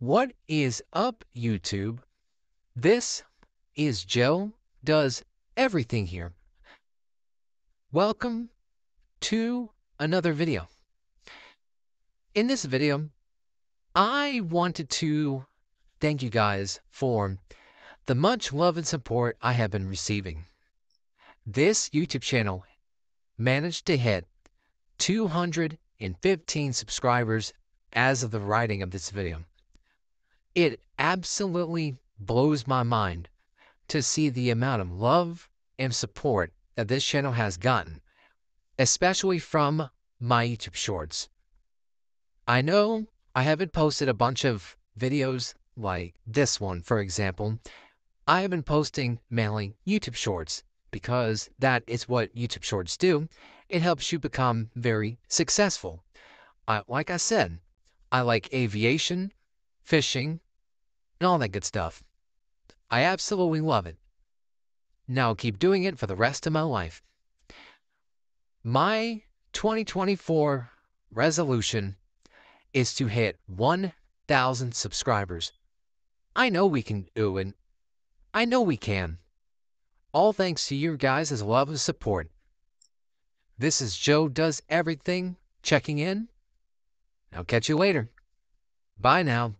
What is up, YouTube? This is Joe Does Everything here. Welcome to another video. In this video, I wanted to thank you guys for the much love and support I have been receiving. This YouTube channel managed to hit 215 subscribers as of the writing of this video. It absolutely blows my mind to see the amount of love and support that this channel has gotten, especially from my YouTube shorts. I know I haven't posted a bunch of videos like this one, for example. I have been posting mainly YouTube shorts because that is what YouTube shorts do. It helps you become very successful. Like I said, I like aviation, fishing, and all that good stuff. I absolutely love it. Now keep doing it for the rest of my life. My 2024 resolution is to hit 1,000 subscribers. I know we can do it. I know we can. All thanks to your guys' as love and support. This is Joe Does Everything checking in. I'll catch you later. Bye now.